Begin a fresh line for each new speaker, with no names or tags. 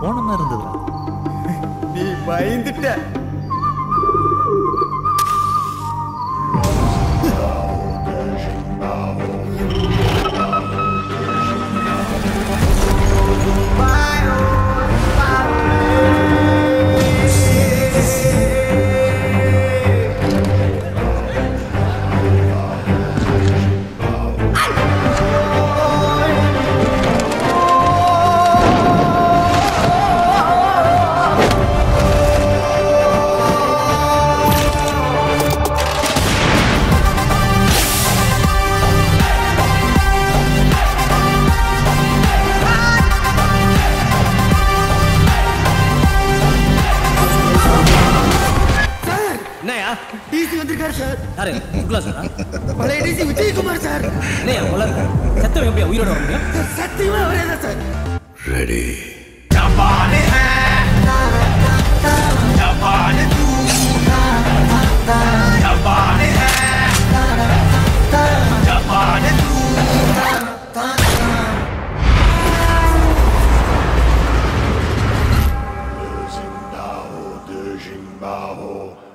போன மாதிரி இருந்ததுடா.
நீ பயந்துட்ட.
என்னையா?
டிசி வந்திருக்காரு சார்
யாரு? முக்லா சார்
பழைய டிசி விஜயகுமார் சார்
என்னையா கொலை சத்தம் எப்படியா உயிரோட வர முடியும்
சத்தியமா அவரே தான் சார்
ரெடி ஜப்பானே ஜப்பானே தூ. ஜப்பானே ஜப்பானே தூ. Bajo